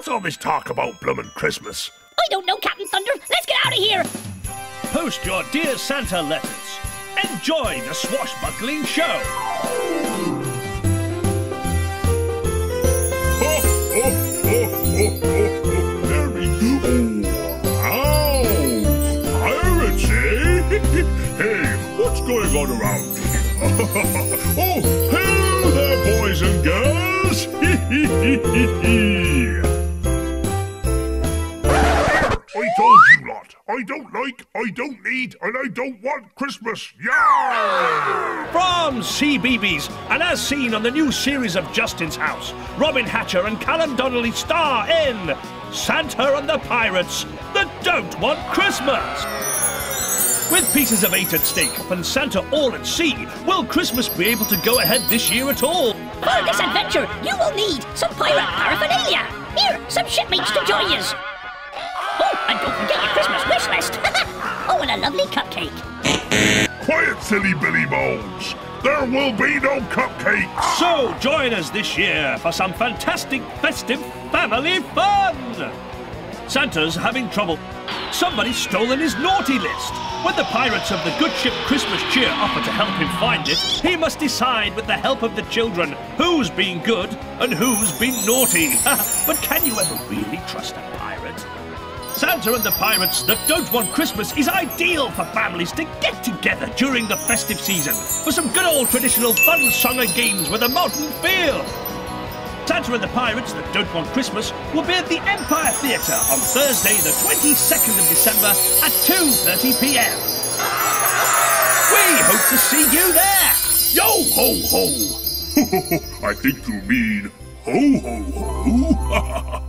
What's all this talk about bloomin' Christmas? I don't know, Captain Thunder. Let's get out of here. Post your Dear Santa letters. Enjoy the swashbuckling show. Go. Wow. Eh? hey, what's going on around here? oh, hello there, boys and girls. I don't like, I don't need, and I don't want Christmas. Yeah! From CBeebies, and as seen on the new series of Justin's House, Robin Hatcher and Callum Donnelly star in Santa and the Pirates that don't want Christmas. With pieces of eight at stake and Santa all at sea, will Christmas be able to go ahead this year at all? For this adventure, you will need some pirate paraphernalia. Here, some shipmates to join you. Oh, and don't forget your Christmas wish list. oh, and a lovely cupcake. Quiet, silly Billy Bones. There will be no cupcakes. So join us this year for some fantastic festive family fun! Santa's having trouble. Somebody's stolen his naughty list. When the pirates of the good ship Christmas Cheer offer to help him find it, he must decide with the help of the children who's been good and who's been naughty. but can you ever really trust a pirate? Santa and the Pirates That Don't Want Christmas is ideal for families to get together during the festive season for some good old traditional fun song and games with a modern feel. Santa and the Pirates That Don't Want Christmas will be at the Empire Theatre on Thursday, the 22nd of December at 2:30 p.m. We hope to see you there. Yo ho ho! I think you mean ho ho ho.